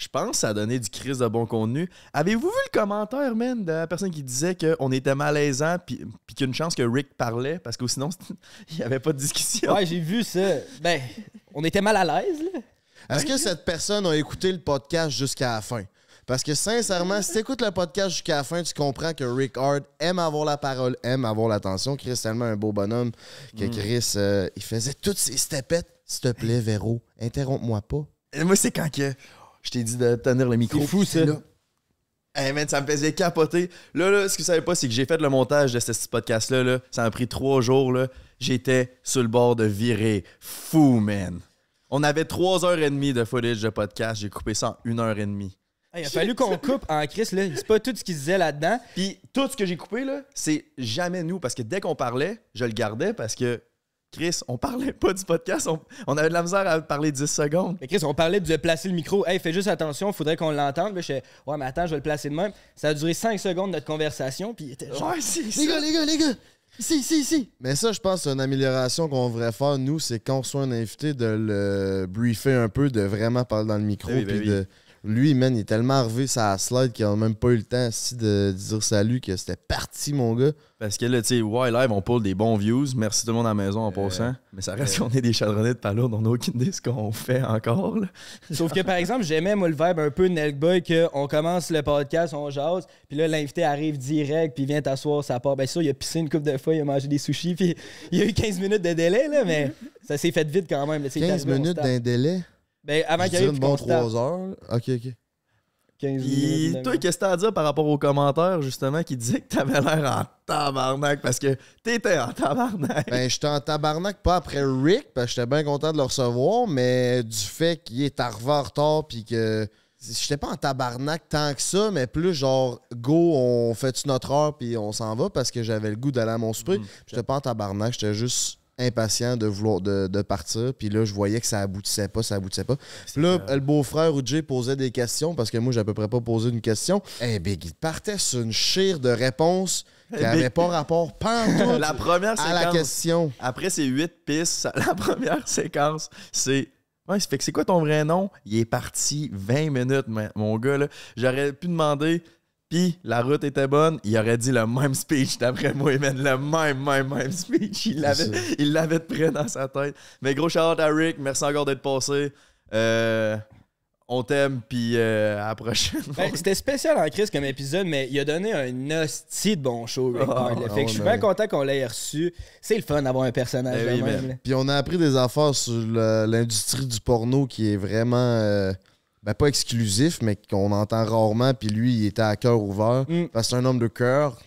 je pense que ça a donné du crise de bon contenu. Avez-vous vu le commentaire, man, de la personne qui disait qu'on était malaisant puis, puis qu'il y a une chance que Rick parlait parce que sinon, il n'y avait pas de discussion? Ouais, j'ai vu ça. Ben, on était mal à l'aise, là. Est-ce que cette personne a écouté le podcast jusqu'à la fin? Parce que sincèrement, si tu écoutes le podcast jusqu'à la fin, tu comprends que Rick Hard aime avoir la parole, aime avoir l'attention. Chris est tellement un beau bonhomme que Mm. Chris, euh, il faisait toutes ses stepettes. S'il te plaît, Véro, interromps-moi pas. Et moi, c'est quand que je t'ai dit de tenir le micro. C'est fou, ça. Là. Hey man, ça me faisait capoter. Là, là, ce que vous savez pas, c'est que j'ai fait le montage de ce petit podcast-là. Là. Ça m'a pris trois jours. Là. J'étais sur le bord de virer. Fou, man. On avait trois heures et demie de footage de podcast. J'ai coupé ça en une heure et demie. Hey, il a fallu qu'on coupe en Chris, là. C'est pas tout ce qu'il disait là-dedans. Puis tout ce que j'ai coupé, là, c'est jamais nous. Parce que dès qu'on parlait, je le gardais parce que, Chris, on parlait pas du podcast. On, on avait de la misère à parler 10 secondes. Mais Chris, on parlait de placer le micro. Hey, fais juste attention, faudrait qu'on l'entende. Je fais, ouais, mais attends, je vais le placer de même. Ça a duré 5 secondes notre conversation, puis il était genre. Ouais, Les ça. gars, les gars, les gars! Ici, ici, ici! Mais ça, je pense, c'est une amélioration qu'on devrait faire, nous, c'est quand on soit un invité, de le briefer un peu, de vraiment parler dans le micro. Ben ben puis oui. de... Lui, man, il est tellement arrivé sa slide qu'il a même pas eu le temps si, de dire salut, que c'était parti, mon gars. Parce que là, tu sais, ouais, live, on pull des bons views. Merci tout le monde à la maison en passant. Mais ça reste qu'on est des chadronnets de palourdes. On n'a aucune idée de ce qu'on fait encore. là. Sauf que par exemple, j'aimais moi le vibe un peu Nelkboy qu'on commence le podcast, on jase, puis là l'invité arrive direct, puis vient t'asseoir, ça part. Ben sûr, il a pissé une coupe de fois, il a mangé des sushis, puis il y a eu 15 minutes de délai là, mais ça s'est fait vite quand même. là, tu sais, il est 15 arrivé, on minutes d'un délai? Ben avant Je qu'il arrive, une bonne se tape. 3 heures. Ok, ok. 15 Puis minutes. toi, là. qu'est-ce que t'as à dire par rapport aux commentaires, justement, qui disaient que t'avais l'air en tabarnak? Parce que t'étais en tabarnak. Ben, j'étais en tabarnak, pas après Rick, parce que j'étais bien content de le recevoir, mais du fait qu'il est arrivé en retard, puis que. J'étais pas en tabarnak tant que ça, mais plus genre, go, on fait notre heure, puis on s'en va, parce que j'avais le goût d'aller à mon souper. J'étais pas en tabarnak, j'étais juste impatient de vouloir de, de partir. Puis là, je voyais que ça aboutissait pas, ça aboutissait pas. Puis là, le beau-frère ou Jay posait des questions, parce que moi, j'ai à peu près pas posé une question. Eh, Big, il partait sur une chire de réponses qui Eh, avait Big. pas rapport pantoute La première à la séquence. question. Après ces huit pistes, la première séquence, c'est. Ouais, fait que c'est quoi ton vrai nom? Il est parti 20 minutes, mon gars. J'aurais pu demander, puis la route était bonne, il aurait dit le même speech d'après moi, man. Le même, même, même speech. Il l'avait, il l'avait de près dans sa tête. Mais gros shout out à Rick, merci encore d'être passé. Euh, on t'aime, puis euh, à la prochaine. Ben, C'était spécial en crise comme épisode, mais il a donné un hostie de bon show, Rick Ah, ah Fait que je suis bien content qu'on l'ait reçu. C'est le fun d'avoir un personnage Ben oui, même. Puis on a appris des affaires sur le- l'industrie du porno qui est vraiment euh, ben, pas exclusif, mais qu'on entend rarement. Puis lui, il était à cœur ouvert. Mm. Parce que c'est un homme de cœur.